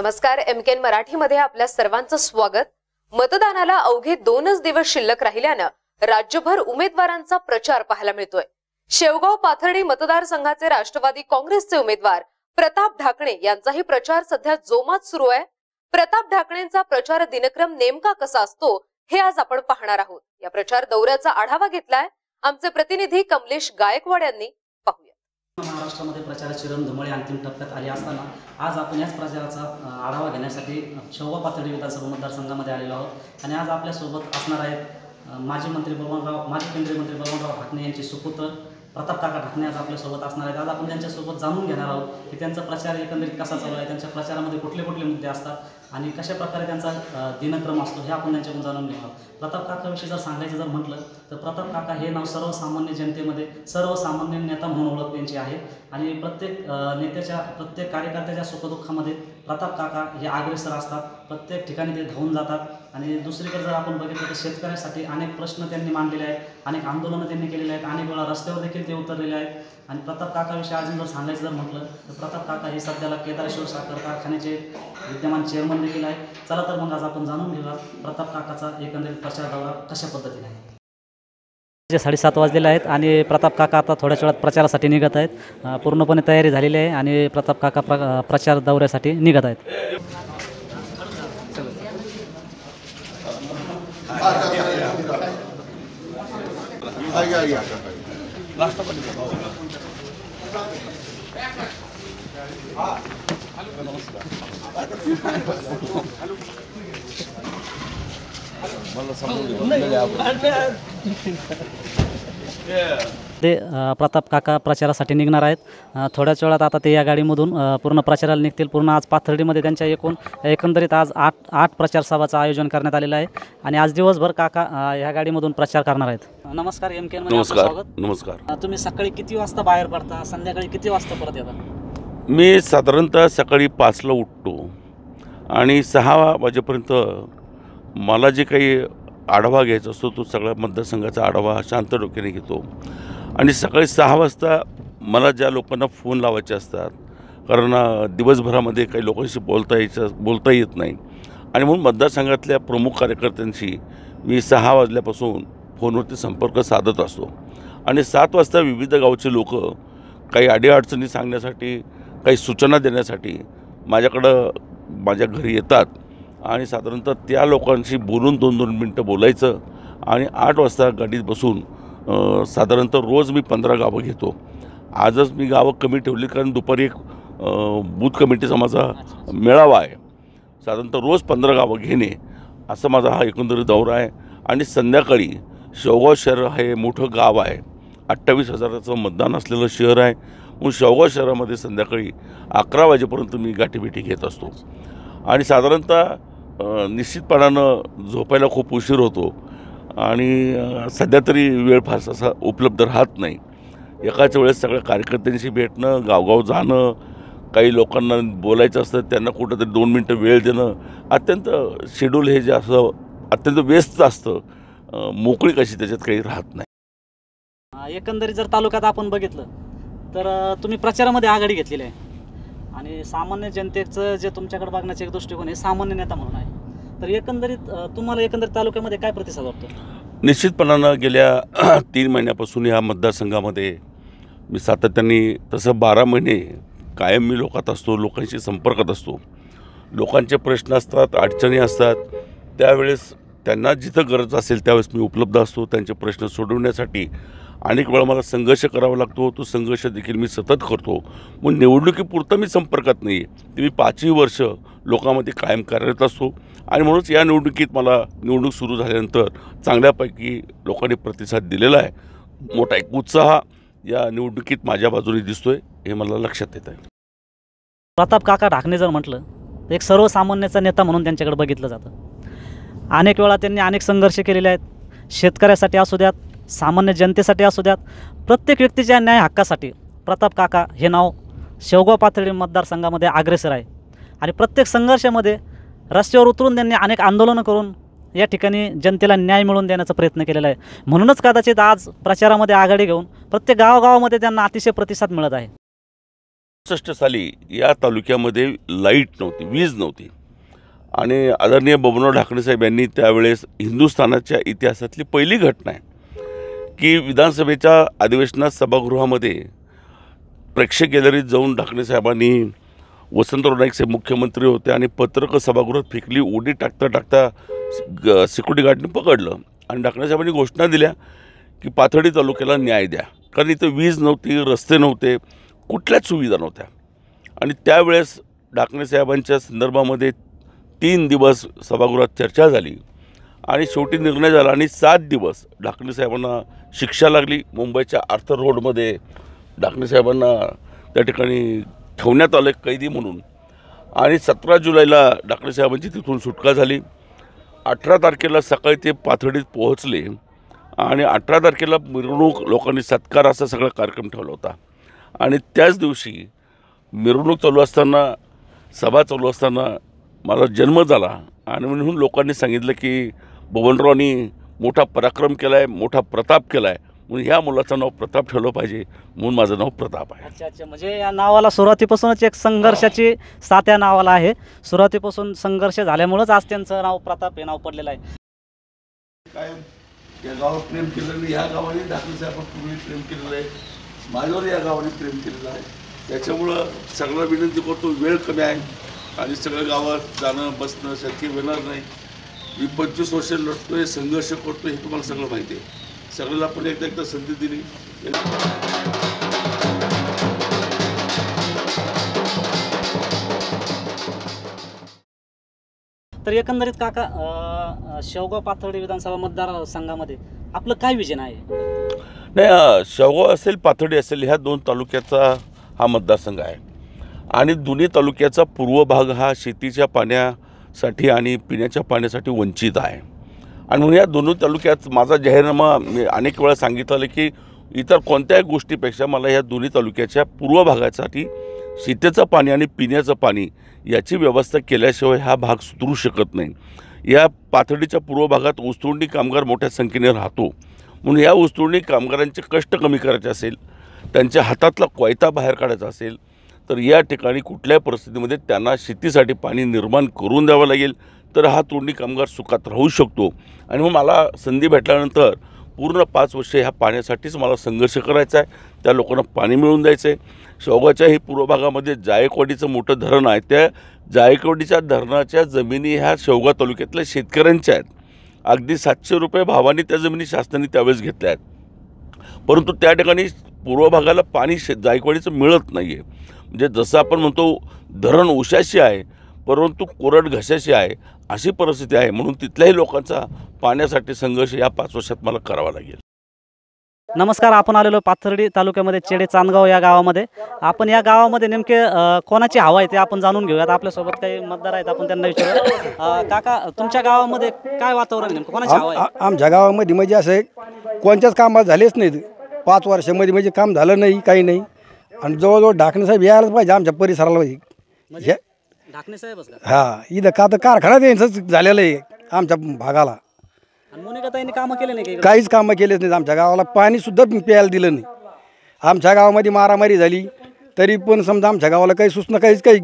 नमस्कार एम केन मराठीमध्ये आपल्या सर्वांचं स्वागत. मतदानाला अवघे दोनच दिवस शिल्लक राहिल्यानं राज्यभर उमेदवारांचा प्रचार पाहायला मिळतोय. शेवगाव पाथर्डी मतदारसंघाचे राष्ट्रवादी काँग्रेसचे उमेदवार प्रताप ढाकणे यांचाही प्रचार सध्या जोमात सुरू आहे. प्रताप ढाकणेंचा प्रचार दिनक्रम नेमका कसा असतो हे आज आपण पाहणार आहोत. या प्रचार दौऱ्याचा आढावा घेतलाय आमचे प्रतिनिधी कमलेश गायकवाड यांनी. महाराष्ट्रामध्ये प्रचाराची रणधुमाळी अंतिम टप्प्यात आली असताना आज आपण याच प्रचाराचा आढावा घेण्यासाठी शेवगा पाथर्डी विधानसभा मतदारसंघामध्ये आलेलो आहोत. आणि आज आपल्यासोबत असणार आहेत माजी मंत्री बळवंतराव माजी केंद्रीय मंत्री बळवंतराव ढाकणे यांचे सुपुत्र प्रताप काका ढाकणे आज आपल्यासोबत असणार आहेत. आज आपण त्यांच्यासोबत जाणून घेणार आहोत की त्यांचा प्रचार एकंदरीत कसा चालू आहे त्यांच्या प्रचारामध्ये कुठले कुठले मुद्दे असतात आणि कशा प्रकारे त्यांचा दिनक्रम असतो हे आपण त्यांच्याकडून जाणून घेणार आहोत. प्रताप काकाविषयी जर सांगायचं जर म्हटलं तर प्रताप काका हे नाव सर्वसामान्य जनतेमध्ये सर्वसामान्य नेता म्हणून ओळख त्यांची आहे आणि प्रत्येक नेत्याच्या प्रत्येक कार्यकर्त्याच्या सुखदुःखामध्ये प्रताप काका हे अग्रेसर असतात. प्रत्येक ठिकाणी ते धावून जातात. आणि दुसरीकडे जर आपण बघितलं तर शेतकऱ्यासाठी अनेक प्रश्न त्यांनी मांडलेले आहेत अनेक आंदोलनं त्यांनी केलेले आहेत अनेक वेळा रस्त्यावर देखील ते उतरलेले आहेत. आणि प्रताप काकाविषयी अजून जर सांगायचं जर म्हटलं तर प्रताप काका हे सध्याला केदारेश्वर साखर कारखान्याचे विद्यमान चेअरमन देखील आहेत. चला तर मग आज आपण जाणून घेऊया प्रताप काकाचा एकंदरीत प्रचार दौरा कशा पद्धतीने आहे. जे साडेसात वाजलेले आहेत आणि प्रताप काका आता थोड्याच वेळात प्रचारासाठी निघत आहेत. पूर्णपणे तयारी झालेली आहे आणि प्रताप काका प्र प्रचार दौऱ्यासाठी निघत आहेत. والله ते प्रताप काका प्रचारासाठी निघणार आहेत. थोड्याच वेळात आता ते या गाडीमधून पूर्ण प्रचाराला निघतील. पूर्ण आज पाथर्डीमध्ये त्यांच्या एकूण एकंदरीत आज आठ आठ प्रचार सभाचं आयोजन करण्यात आलेलं आहे. आणि आज दिवसभर काका ह्या गाडीमधून प्रचार करणार आहेत. नमस्कार एम के नमस्कार नमस्कार. तुम्ही सकाळी किती वाजता बाहेर पडता? संध्याकाळी किती वाजता परत येता? मी साधारणतः सकाळी पाचला उठतो. आणि सहा वाजेपर्यंत मला जे काही आढावा घ्यायचा असतो तो सगळ्या मतदारसंघाचा आढावा शांत डोक्याने घेतो. आणि सकाळी सहा वाजता मला ज्या लोकांना फोन लावायचे असतात कारण दिवसभरामध्ये काही लोकांशी बोलता यायचं बोलता येत नाही. आणि म्हणून मतदारसंघातल्या प्रमुख कार्यकर्त्यांशी मी सहा वाजल्यापासून फोनवरती संपर्क साधत असतो. आणि सात वाजता विविध गावचे लोक काही अडीअडचणी सांगण्यासाठी काही सूचना देण्यासाठी माझ्याकडं माझ्या घरी येतात. आणि साधारणतः त्या लोकांशी बोलून दोन दोन मिनटं बोलायचं आणि आठ वाजता गाडीत बसून साधारणतः रोज मी पंधरा गावं घेतो. आजच मी गावं कमी ठेवली कारण दुपारी एक बूथ कमिटीचा माझा मेळावा आहे. साधारणतः रोज पंधरा गावं घेणे असा माझा हा एकंदरीत दौरा आहे. आणि संध्याकाळी शेवगाव शहर हे मोठं गाव आहे. अठ्ठावीस हजाराचं मतदान असलेलं शहर आहे. म्हणून शेवगाव शहरामध्ये संध्याकाळी अकरा वाजेपर्यंत मी गाठीभेटी घेत असतो. आणि साधारणतः निश्चितपणानं झोपायला खूप उशीर होतो. आणि सध्या तरी वेळ फारसा असा उपलब्ध राहत नाही. एकाच वेळेस सगळ्या कार्यकर्त्यांशी भेटणं गावगाव जाणं काही लोकांना बोलायचं असतं त्यांना कुठंतरी दोन मिनटं वेळ देणं अत्यंत शेड्यूल हे जे असं अत्यंत व्यस्त असतं. मोकळी कशी त्याच्यात काही राहत नाही. एकंदरीत जर तालुक्यात आपण बघितलं तर तुम्ही प्रचारामध्ये आघाडी घेतलेली आहे. आणि सामान्य जनतेचं जे तुमच्याकडे बघण्याचं एक दृष्टिकोन आहे सामान्य नेता म्हणून आहे. तर एकंदरीत तुम्हाला एकंदरीत तालुक्यामध्ये काय प्रतिसाद वाटतो? निश्चितपणानं गेल्या तीन महिन्यापासून या मतदारसंघामध्ये मी सातत्याने तसं बारा महिने कायम मी लोकात असतो लोकांशी संपर्कात असतो. लोकांचे प्रश्न असतात अडचणी असतात. त्यावेळेस त्यांना जिथं गरज असेल त्यावेळेस मी उपलब्ध असतो त्यांचे प्रश्न सोडवण्यासाठी अनेक वेळा मला संघर्ष करावा लागतो. तो संघर्ष देखील मी सतत करतो. मग निवडणुकीपुरतं मी संपर्कात नाही आहे ते मी पाचही वर्ष लोकांमध्ये कायम कार्यरत असतो. आणि म्हणूनच या निवडणुकीत मला निवडणूक सुरू झाल्यानंतर चांगल्यापैकी लोकांनी प्रतिसाद दिलेला आहे. मोठा एक उत्साह या निवडणुकीत माझ्या बाजूने दिसतोय हे मला लक्षात येत आहे. प्रताप काका ढाकणे जर म्हटलं तर एक सर्वसामान्याचा नेता म्हणून त्यांच्याकडे बघितलं जातं. अनेक वेळा त्यांनी अनेक संघर्ष केलेले आहेत. शेतकऱ्यासाठी असू द्यात सामान्य जनतेसाठी असू द्यात प्रत्येक व्यक्तीच्या न्याय हक्कासाठी प्रताप काका हे नाव शेवगाव पातळी मतदारसंघामध्ये अग्रेसर आहे. आणि प्रत्येक संघर्षामध्ये रस्त्यावर उतरून त्यांनी अनेक आंदोलनं करून या ठिकाणी जनतेला न्याय मिळवून देण्याचा प्रयत्न केलेला आहे. म्हणूनच कदाचित आज प्रचारामध्ये आघाडी घेऊन प्रत्येक गावागावामध्ये त्यांना अतिशय प्रतिसाद मिळत आहे. सष्ट साली या तालुक्यामध्ये लाइट नव्हती वीज नव्हती. आणि आदरणीय बबनराव ढाकणे साहेब यांनी त्यावेळेस हिंदुस्थानाच्या इतिहासातली पहिली घटना आहे की विधानसभेच्या अधिवेशनात सभागृहामध्ये प्रेक्षक गॅलरीत जाऊन ढाकणे साहेबांनी वसंतराव नाईक साहेब मुख्यमंत्री होते आणि पत्रकं सभागृहात फेकली उडी टाकता टाकता ग सिक्युरिटी गार्डने पकडलं. आणि ढाकणे घोषणा दिल्या की पाथर्डी तालुक्याला न्याय द्या. कारण इथं वीज नव्हती रस्ते नव्हते कुठल्याच सुविधा नव्हत्या. आणि त्यावेळेस ढाकणे साहेबांच्या संदर्भामध्ये तीन दिवस सभागृहात चर्चा झाली. आणि शेवटी निर्णय झाला आणि सात दिवस ढाकणे साहेबांना शिक्षा लागली. मुंबईच्या आर्थर रोडमध्ये ढाकणे साहेबांना त्या ठिकाणी ठेवण्यात आलं कैदी म्हणून. आणि सतरा जुलैला डॉक्टर साहेबांची तिथून सुटका झाली. अठरा तारखेला सकाळी ते पाथर्डीत पोहोचले. आणि अठरा तारखेला मिरवणूक लोकांनी सत्कार असा सगळा कार्यक्रम ठेवला होता. आणि त्याच दिवशी मिरवणूक चालू असताना सभा चालू असताना माझा जन्म झाला. आणि म्हणून लोकांनी सांगितलं की बबनरावांनी मोठा पराक्रम केला आहे मोठा प्रताप केला आहे म्हणून ह्या मुलाचं नाव प्रताप ठेवलं पाहिजे म्हणून माझं नाव प्रताप आहे. अच्छा अच्छा. म्हणजे या नावाला सुरुवातीपासूनच एक संघर्षाची साथ या नावाला आहे. सुरुवातीपासून संघर्ष झाल्यामुळंच आज त्यांचं नाव प्रताप हे नाव पडलेलं आहे. काय या गावात प्रेम केलं नाही ह्या गावाने ढाकणे साहेब पूर्वी प्रेम केलेलं आहे. माझ्यावर या गावाने प्रेम केलेलं आहे. त्याच्यामुळं सगळं विनंती करतो वेळ कमी आहे. आणि सगळ्या गावात जाणं बसणं शक्य होणार नाही. मी पंचवीस वर्ष लढतोय संघर्ष करतोय हे तुम्हाला सगळं माहिती आहे. सगळ्याला पण एकदा एकदा संधी दिली. तर एकंदरीत काका शेवगाव पाथर्डी विधानसभा मतदारसंघामध्ये आपलं काय विजन आहे? नाही शेवगाव असेल पाथर्डी असेल ह्या दोन तालुक्याचा हा मतदारसंघ आहे. आणि दोन्ही तालुक्याचा पूर्व भाग हा शेतीच्या पाण्यासाठी आणि पिण्याच्या पाण्यासाठी वंचित आहे. आणि म्हणून या दोन्ही तालुक्यात माझा जाहीरनामा मी अनेक वेळा सांगितलेलं की इतर कोणत्याही गोष्टीपेक्षा मला या दोन्ही तालुक्याच्या पूर्व भागासाठी शेतीचं पाणी आणि पिण्याचं पाणी याची व्यवस्था केल्याशिवाय हा भाग सुधरू शकत नाही. या पाथर्डीच्या पूर्व भागात ऊसतोडणी कामगार मोठ्या संख्येने राहतो. म्हणून या ऊसतोडणी कामगारांचे कष्ट कमी करायचे असेल त्यांच्या हातातला कोयता बाहेर काढायचा असेल तर या ठिकाणी कुठल्याही परिस्थितीमध्ये त्यांना शेतीसाठी पाणी निर्माण करून द्यावं लागेल. तर हा तोंडी कामगार सुखात राहू शकतो. आणि मग मला संधी भेटल्यानंतर पूर्ण पाच वर्ष ह्या पाण्यासाठीच मला संघर्ष करायचा आहे. त्या लोकांना पाणी मिळून द्यायचं आहे शेवगाच्या ही पूर्व भागामध्ये जायकवाडीचं मोठं धरण आहे. त्या जायकवाडीच्या धरणाच्या जमिनी ह्या शेवगा तालुक्यातल्या शेतकऱ्यांच्या आहेत. अगदी सातशे रुपये भावाने त्या जमिनी शासनाने त्यावेळेस घेतल्या आहेत. परंतु त्या ठिकाणी पूर्व भागाला पाणी शे जायकवाडीचं मिळत नाही आहे म्हणजे जसं आपण म्हणतो धरण उशाशी आहे परंतु कोरड घशाशी आहे अशी परिस्थिती आहे म्हणून तिथल्याही लोकांचा पाण्यासाठी संघर्ष या पाच वर्षात मला करावा लागेल. नमस्कार आपण आलेलो पाथर्डी तालुक्यामध्ये चेडे चांदगाव या गावामध्ये. आपण या गावामध्ये नेमके कोणाची हवा आहे ते आपण जाणून घेऊयात. आपल्यासोबत काही मतदार आहेत आपण त्यांना विचारूया अं, काका तुमच्या गावामध्ये काय वातावरण आहे नेमकं? कोणाची हवा आहे? आमच्या गावामध्ये म्हणजे असं आहे, कोणत्याच कामात झालेच नाहीत. पाच वर्षामध्ये म्हणजे काम झालं नाही काही नाही. आणि जवळजवळ ढाकणे साहेब यायलाच पाहिजे आमच्या परिसराला. पाहिजे म्हणजे ढाकणे साहेबच का हा इथं का तर कारखाना त्यांचंच झालेलं आहे आमच्या भागाला. आणि मोनिकाताईंनी कामं केले नाही का? काहीच कामं केलेच नाहीत आमच्या गावाला पाणीसुद्धा प्यायला दिलं नाही. आमच्या गावामध्ये मारामारी झाली तरी पण समजा आमच्या गावाला काही सूचना काहीच काही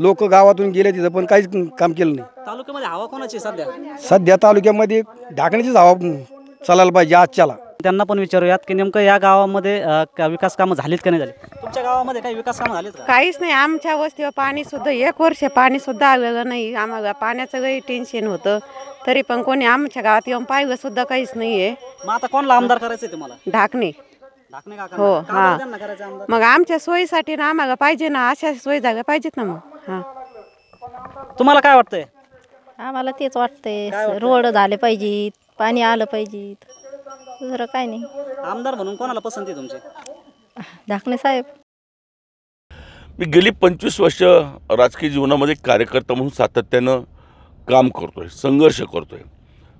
लोक गावातून गेले तिथं पण काहीच काम केलं नाही. तालुक्यामध्ये हवा कोणाची आहे सध्या? सध्या तालुक्यामध्ये ढाकण्याचीच हवा चालायला पाहिजे आजच्याला. त्यांना पण विचारूयात की नेमकं या गावामध्ये अं, का- विकास कामं झालीत का नाही झाली तुमच्या गावामध्ये काही विकास कामं झालीत का? काहीच नाही. आमच्या वस्तीवर पाणी सुद्धा एक वर्ष पाणी सुद्धा आलेलं नाही. आम्हाला पाण्याचं काही टेन्शन होतं. तरी पण कोणी आमच्या गावात येऊन पाहिलं सुद्धा काहीच नाहीये. मग आता कोणाला आमदार करायचंय तुम्हाला? ढाकणे. ढाकणे काका हो, हा. करायचं आमदार? मग आमच्या सोयीसाठी ना आम्हाला पाहिजे ना अशा सोयी जागा पाहिजेत ना मग. हा. तुम्हाला काय वाटतंय? आम्हाला तेच वाटतंय. रोड झाले पाहिजेत पाणी आलं पाहिजे दुसरं काय नाही. आमदार म्हणून कोणाला पसंती आहे तुमची? धाकणे साहेब. मी गेली पंचवीस वर्ष राजकीय जीवनामध्ये कार्यकर्ता म्हणून सातत्यानं काम करतो आहे संघर्ष करतो आहे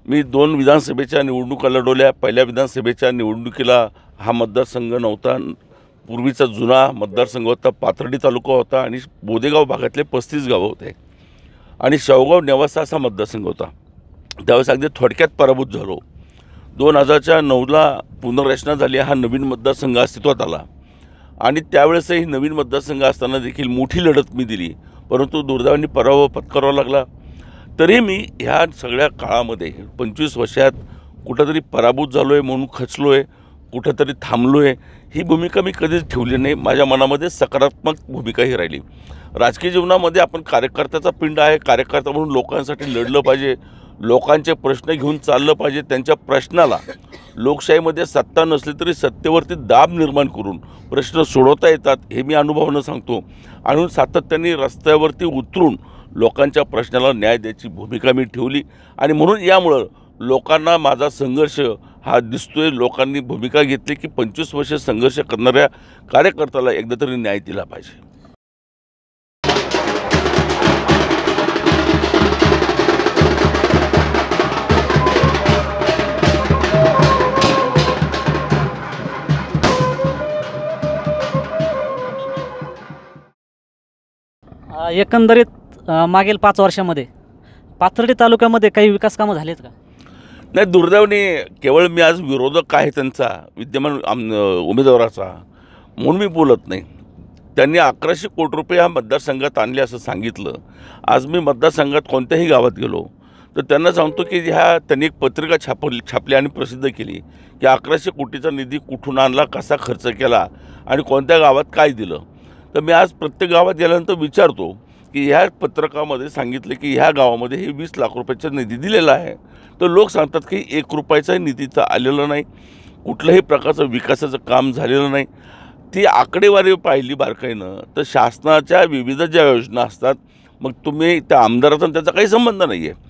मी दोन विधानसभेच्या निवडणुका लढवल्या. पहिल्या विधानसभेच्या निवडणुकीला हा मतदारसंघ नव्हता. पूर्वीचा जुना मतदारसंघ होता. पाथर्डी तालुका होता आणि बोदेगाव भागातले पस्तीस गावं होते. आणि शेवगाव नेवासा असा मतदारसंघ होता. त्यावेळेस अगदी थोडक्यात पराभूत झालो. दोन हजारच्या नऊला पुनर्रचना झाली. हा नवीन मतदारसंघ अस्तित्वात आला. आणि त्यावेळेसही नवीन मतदारसंघ असताना देखील मोठी लढत मी दिली. परंतु दुर्दैवाने पराभव पत्करावा लागला. तरी मी ह्या सगळ्या काळामध्ये पंचवीस वर्षात कुठंतरी पराभूत झालो आहे म्हणून खचलो आहे कुठंतरी थांबलो आहे ही भूमिका मी कधीच ठेवली नाही. माझ्या मनामध्ये सकारात्मक भूमिका ही राहिली. राजकीय जीवनामध्ये आपण कार्यकर्त्याचा पिंड आहे. कार्यकर्ता म्हणून लोकांसाठी लढलं पाहिजे. लोकांचे प्रश्न घेऊन चाललं पाहिजे. त्यांच्या प्रश्नाला लोकशाहीमध्ये सत्ता नसली तरी सत्तेवरती दाब निर्माण करून प्रश्न सोडवता येतात हे मी अनुभवानं सांगतो. आणि सातत्याने रस्त्यावरती उतरून लोकांच्या प्रश्नाला न्याय द्यायची भूमिका मी ठेवली. आणि म्हणून यामुळं लोकांना माझा संघर्ष हा दिसतोय. लोकांनी भूमिका घेतली की पंचवीस वर्ष संघर्ष करणाऱ्या कार्यकर्त्याला एकदा तरी न्याय दिला पाहिजे. एकंदरीत अ, मागील पाच वर्षामध्ये पाथर्डी तालुक्यामध्ये काही विकास कामं झालीत का? नाही दुर्दैवाने केवळ मी आज विरोधक आहे त्यांचा विद्यमान आम उमेदवाराचा म्हणून मी बोलत नाही. त्यांनी अकराशे कोटी रुपये ह्या मतदारसंघात आणले असं सांगितलं. आज मी मतदारसंघात कोणत्याही गावात गेलो तर त्यांना सांगतो की ह्या त्यांनी एक पत्रिका छापली छापली आणि प्रसिद्ध केली की अकराशे कोटीचा निधी कुठून आणला कसा खर्च केला आणि कोणत्या गावात काय दिलं. तर मी आज प्रत्येक गावात गेल्यानंतर विचारतो की ह्या पत्रकामध्ये सांगितलं की ह्या गावामध्ये हे वीस लाख रुपयाचा निधी दिलेला आहे. तर लोक सांगतात की एक रुपयाचाही निधी तर आलेला नाही. कुठल्याही प्रकारचं विकासाचं काम झालेलं नाही. ती आकडेवारी पाहिली बारकाईनं. तर शासनाच्या विविध ज्या योजना असतात मग तुम्ही त्या आमदाराचा त्याचा काही संबंध नाही आहे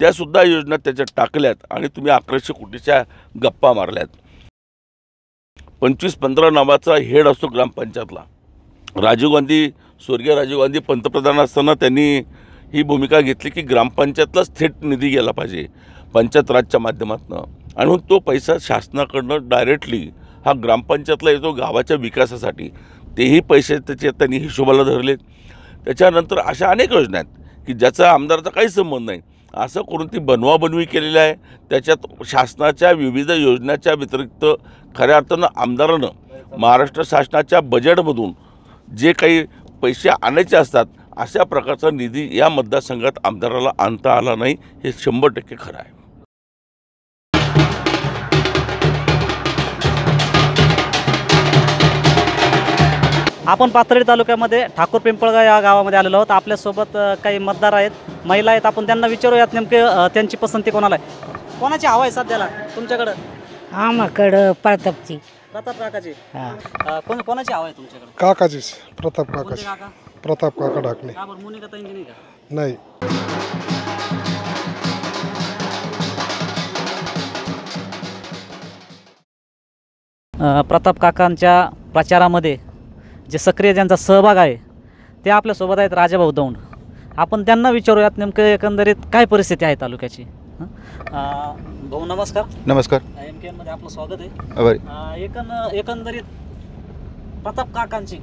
त्यासुद्धा योजना त्याच्यात टाकल्यात आणि तुम्ही अकराशे कोटीच्या गप्पा मारल्यात. पंचवीस पंधरा नावाचा हेड असतो ग्रामपंचायतला. राजीव गांधी स्वर्गीय राजीव गांधी पंतप्रधान असताना त्यांनी ही भूमिका घेतली की ग्रामपंचायतलाच थेट निधी गेला पाहिजे पंचायत राजच्या माध्यमातून. आणि मग तो पैसा शासनाकडनं डायरेक्टली हा ग्रामपंचायतला येतो गावाच्या विकासासाठी. तेही पैसे त्याचे त्यांनी हिशोबाला धरले त्याच्यानंतर अशा अनेक योजना आहेत की ज्याचा आमदाराचा काही संबंध नाही. असं करून ती बनवाबनवी केलेली आहे. त्याच्यात शासनाच्या विविध योजनाच्या व्यतिरिक्त खऱ्या अर्थानं आमदारानं महाराष्ट्र शासनाच्या बजेटमधून जे काही पैसे आणायचे असतात अशा प्रकारचा निधी या मतदारसंघात आमदाराला आणता आला नाही हे शंभर टक्के खरं आहे. आपण पाथर्डी तालुक्यामध्ये ठाकूर पिंपळगाव या गावामध्ये आलेलो आहोत. आपल्यासोबत काही मतदार आहेत महिला आहेत. आपण त्यांना विचारूयात नेमके त्यांची पसंती कोणाला आहे? कोणाची हवा आहे सध्याला तुमच्याकडं? आमाकडं प्रतापची. प्रताप काकाची हा. अ, कोण कोणाची हवा आहे तुमच्याकडं? काकाचीच प्रताप कोणते काकाची. काका? प्रताप काका ढाकणे. का बरं मोनिका ताईंची नाही का? नाही. अ, प्रताप काकांच्या प्रचारामध्ये जे सक्रिय ज्यांचा सहभाग आहे ते आपल्यासोबत आहेत राजाभाऊ दौंड. आपण त्यांना विचारूयात नेमकं एकंदरीत काय परिस्थिती आहे तालुक्याची? हं? भाऊ नमस्कार. नमस्कार. एम के एनमध्ये आपलं स्वागत आहे. आभारी अ, एकन एकंदरीत प्रताप काकांची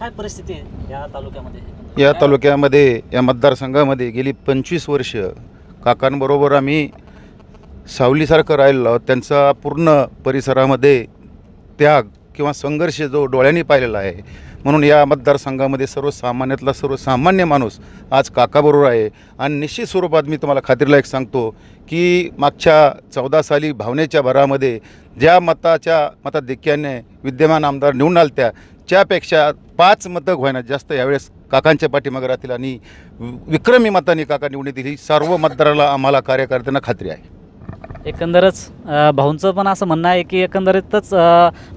काय परिस्थिती आहे या तालुक्यामध्ये? या तालुक्यामध्ये या मतदारसंघामध्ये गेली पंचवीस वर्ष काकांबरोबर आम्ही सावलीसारखं राहिलो आहोत. त्यांचा पूर्ण परिसरामध्ये त्याग किंवा संघर्ष जो डोळ्यांनी पाहिलेला आहे म्हणून या मतदारसंघामध्ये सर्वसामान्यातला सर्वसामान्य माणूस आज काकाबरोबर आहे. आणि निश्चित स्वरूपात मी तुम्हाला खात्रीला एक सांगतो की मागच्या चौदा साली भावनेच्या भरामध्ये ज्या मताच्या मताधिक्याने विद्यमान आमदार निवडून आल त्या त्यापेक्षा पाच मतं व्हायना जास्त यावेळेस काकांच्या पाठीमागे राहतील आणि विक्रमी मतांनी काका निवडून दिली ही सर्व मतदाराला आम्हाला कार्यकर्त्यांना खात्री आहे. एकंदरच भाऊंचं पण असं म्हणणं आहे की एकंदरीतच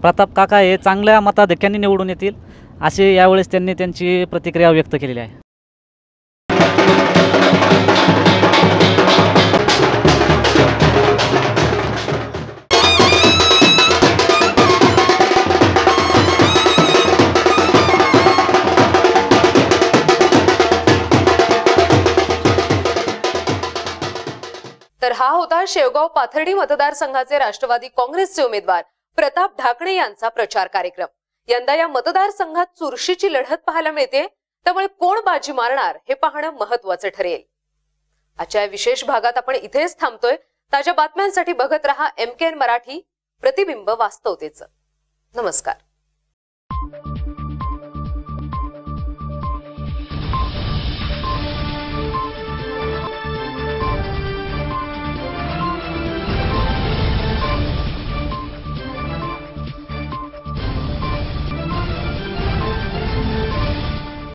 प्रताप काका हे चांगल्या मताधिक्याने निवडून येतील. असे यावेळेस त्यांनी त्यांची प्रतिक्रिया व्यक्त केलेली आहे. तर हा होता शेवगाव पाथर्डी मतदारसंघाचे राष्ट्रवादी काँग्रेसचे उमेदवार प्रताप ढाकणे यांचा प्रचार कार्यक्रम. यंदा या मतदारसंघात चुरशीची लढत पाहायला मिळते त्यामुळे कोण बाजी मारणार हे पाहणं महत्वाचं ठरेल. आजच्या विशेष भागात आपण इथेच थांबतोय. ताज्या बातम्यांसाठी बघत रहा एम के एन मराठी प्रतिबिंब वास्तवतेचं. नमस्कार.